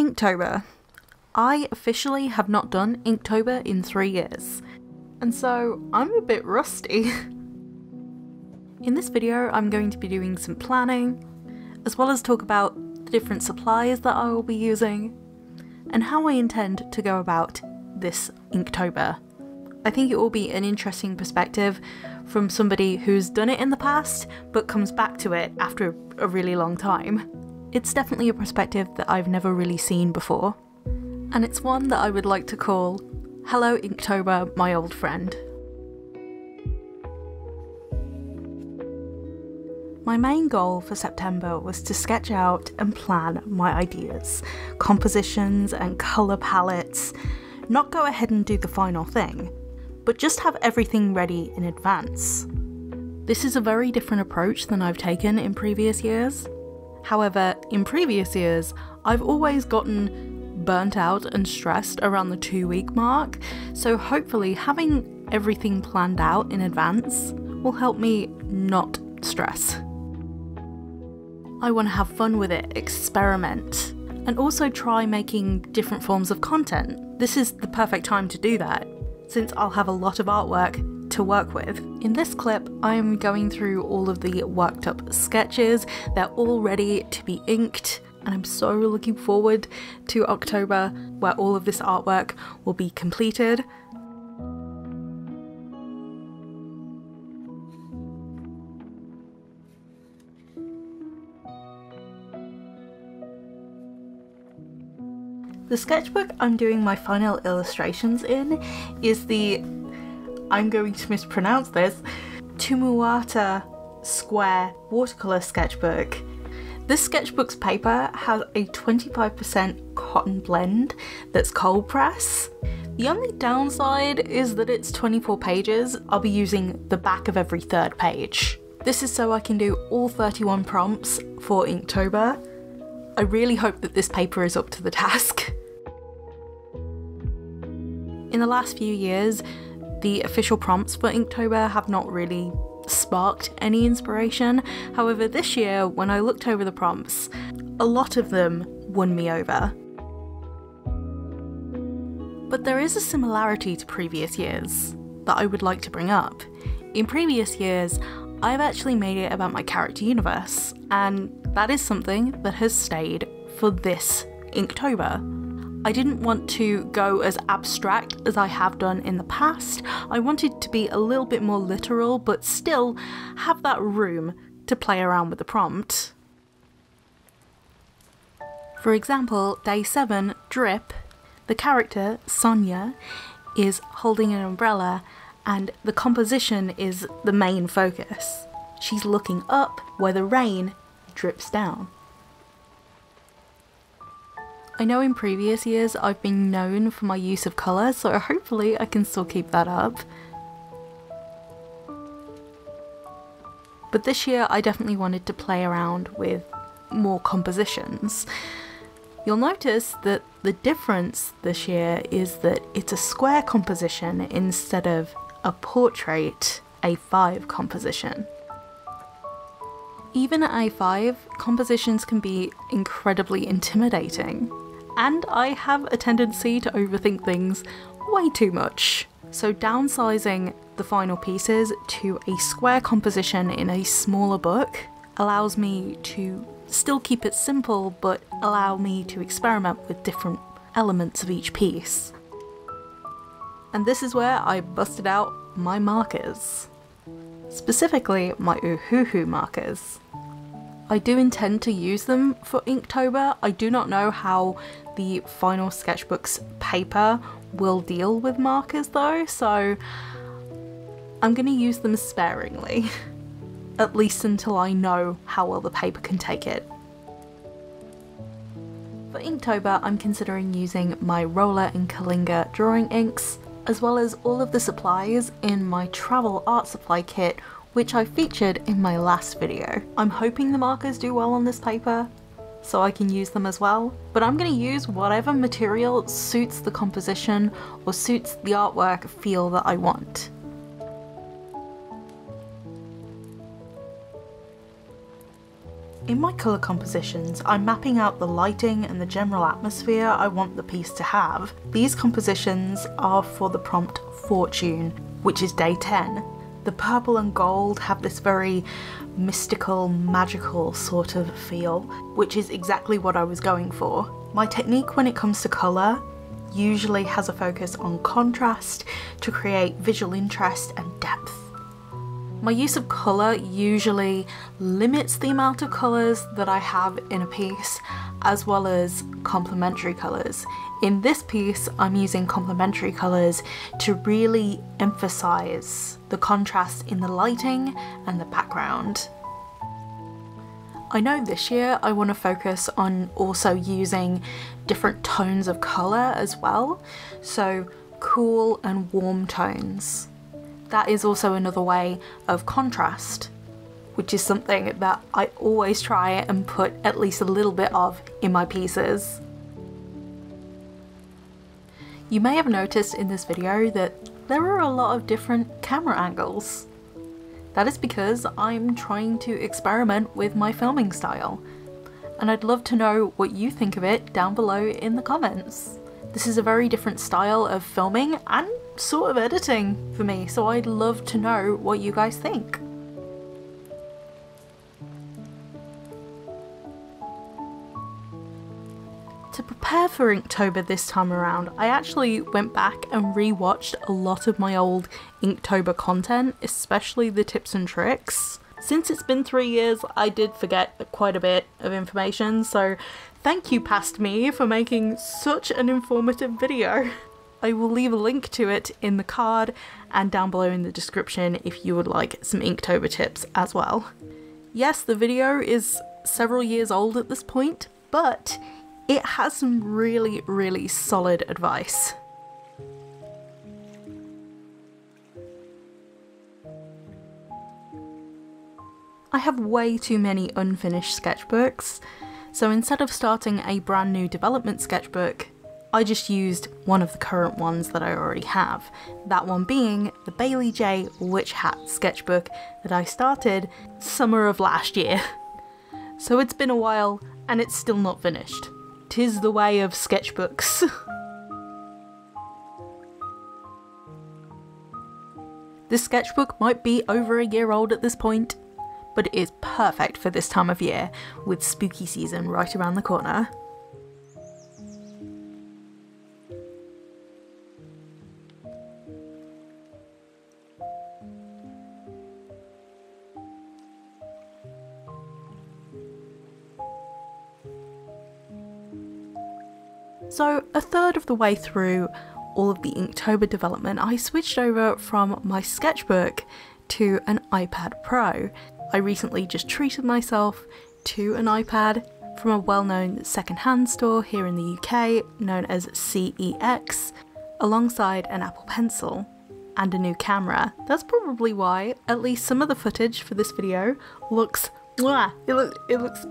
Inktober. I officially have not done Inktober in three years, and so I'm a bit rusty. in this video, I'm going to be doing some planning, as well as talk about the different supplies that I will be using, and how I intend to go about this Inktober. I think it will be an interesting perspective from somebody who's done it in the past but comes back to it after a really long time. It's definitely a perspective that I've never really seen before, and it's one that I would like to call Hello Inktober, my old friend. My main goal for September was to sketch out and plan my ideas, compositions and colour palettes, not go ahead and do the final thing, but just have everything ready in advance. This is a very different approach than I've taken in previous years. However, in previous years, I've always gotten burnt out and stressed around the two week mark, so hopefully having everything planned out in advance will help me not stress. I want to have fun with it, experiment, and also try making different forms of content. This is the perfect time to do that, since I'll have a lot of artwork to work with. In this clip, I'm going through all of the worked up sketches. They're all ready to be inked and I'm so looking forward to October where all of this artwork will be completed. The sketchbook I'm doing my final illustrations in is the I'm going to mispronounce this, Tumuata Square watercolour sketchbook. This sketchbook's paper has a 25% cotton blend that's cold press. The only downside is that it's 24 pages. I'll be using the back of every third page. This is so I can do all 31 prompts for Inktober. I really hope that this paper is up to the task. In the last few years, the official prompts for Inktober have not really sparked any inspiration. However, this year, when I looked over the prompts, a lot of them won me over. But there is a similarity to previous years that I would like to bring up. In previous years, I've actually made it about my character universe, and that is something that has stayed for this Inktober. I didn't want to go as abstract as I have done in the past. I wanted to be a little bit more literal, but still have that room to play around with the prompt. For example, day 7, Drip, the character, Sonia, is holding an umbrella and the composition is the main focus. She's looking up where the rain drips down. I know in previous years I've been known for my use of colour, so hopefully I can still keep that up. But this year I definitely wanted to play around with more compositions. You'll notice that the difference this year is that it's a square composition instead of a portrait A5 composition. Even at A5, compositions can be incredibly intimidating and I have a tendency to overthink things way too much. So downsizing the final pieces to a square composition in a smaller book allows me to still keep it simple but allow me to experiment with different elements of each piece. And this is where I busted out my markers. Specifically, my Ohuhu markers. I do intend to use them for Inktober. I do not know how the final sketchbook's paper will deal with markers though, so I'm going to use them sparingly. At least until I know how well the paper can take it. For Inktober, I'm considering using my Rohrer and Klingner drawing inks, as well as all of the supplies in my travel art supply kit which I featured in my last video. I'm hoping the markers do well on this paper, so I can use them as well, but I'm going to use whatever material suits the composition or suits the artwork feel that I want. In my colour compositions, I'm mapping out the lighting and the general atmosphere I want the piece to have. These compositions are for the prompt Fortune, which is day 10. The purple and gold have this very mystical, magical sort of feel, which is exactly what I was going for. My technique when it comes to colour usually has a focus on contrast to create visual interest and depth. My use of colour usually limits the amount of colours that I have in a piece as well as complementary colours. In this piece I'm using complementary colours to really emphasise the contrast in the lighting and the background. I know this year I want to focus on also using different tones of colour as well, so cool and warm tones that is also another way of contrast, which is something that I always try and put at least a little bit of in my pieces. You may have noticed in this video that there are a lot of different camera angles. That is because I'm trying to experiment with my filming style, and I'd love to know what you think of it down below in the comments. This is a very different style of filming and sort of editing for me, so I'd love to know what you guys think. Prepare for Inktober this time around, I actually went back and rewatched a lot of my old Inktober content, especially the tips and tricks. Since it's been three years, I did forget quite a bit of information, so thank you past me for making such an informative video. I will leave a link to it in the card and down below in the description if you would like some Inktober tips as well. Yes, the video is several years old at this point, but it has some really, really solid advice. I have way too many unfinished sketchbooks, so instead of starting a brand new development sketchbook, I just used one of the current ones that I already have, that one being the Bailey J Witch Hat sketchbook that I started summer of last year. So it's been a while and it's still not finished. Tis the way of sketchbooks. this sketchbook might be over a year old at this point, but it is perfect for this time of year, with spooky season right around the corner. So, a third of the way through all of the Inktober development, I switched over from my sketchbook to an iPad Pro. I recently just treated myself to an iPad from a well known second-hand store here in the UK known as CEX, alongside an Apple Pencil and a new camera. That's probably why at least some of the footage for this video looks mwah, it, look, it looks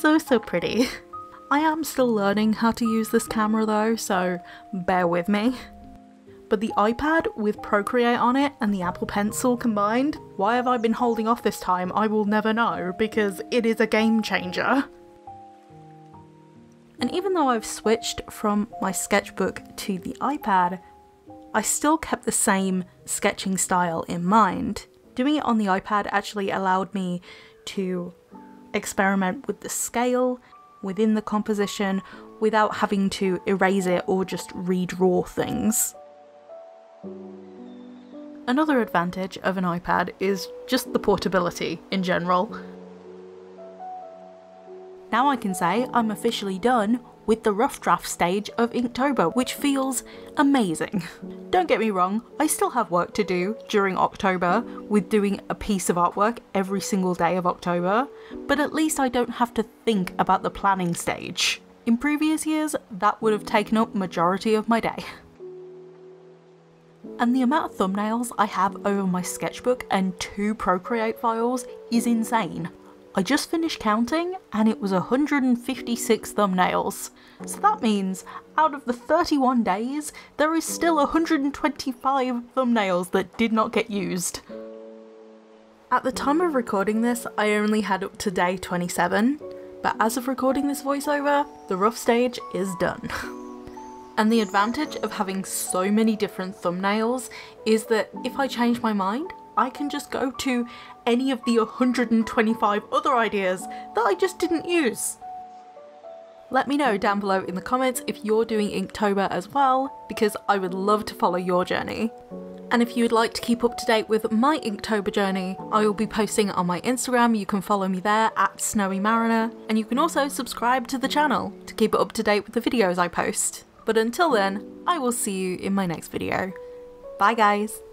so so pretty. I am still learning how to use this camera though, so bear with me. But the iPad with Procreate on it and the Apple Pencil combined, why have I been holding off this time? I will never know, because it is a game changer. And even though I've switched from my sketchbook to the iPad, I still kept the same sketching style in mind. Doing it on the iPad actually allowed me to experiment with the scale within the composition without having to erase it or just redraw things. Another advantage of an iPad is just the portability in general. Now I can say I'm officially done with the rough draft stage of Inktober, which feels amazing. Don't get me wrong, I still have work to do during October with doing a piece of artwork every single day of October, but at least I don't have to think about the planning stage. In previous years, that would have taken up majority of my day. And the amount of thumbnails I have over my sketchbook and two Procreate files is insane. I just finished counting and it was 156 thumbnails. So that means out of the 31 days, there is still 125 thumbnails that did not get used. At the time of recording this, I only had up to day 27, but as of recording this voiceover, the rough stage is done. and the advantage of having so many different thumbnails is that if I change my mind, I can just go to any of the 125 other ideas that I just didn't use. Let me know down below in the comments if you're doing Inktober as well, because I would love to follow your journey. And if you would like to keep up to date with my Inktober journey, I will be posting on my Instagram. You can follow me there at Snowy Marriner, and you can also subscribe to the channel to keep up to date with the videos I post. But until then, I will see you in my next video. Bye guys!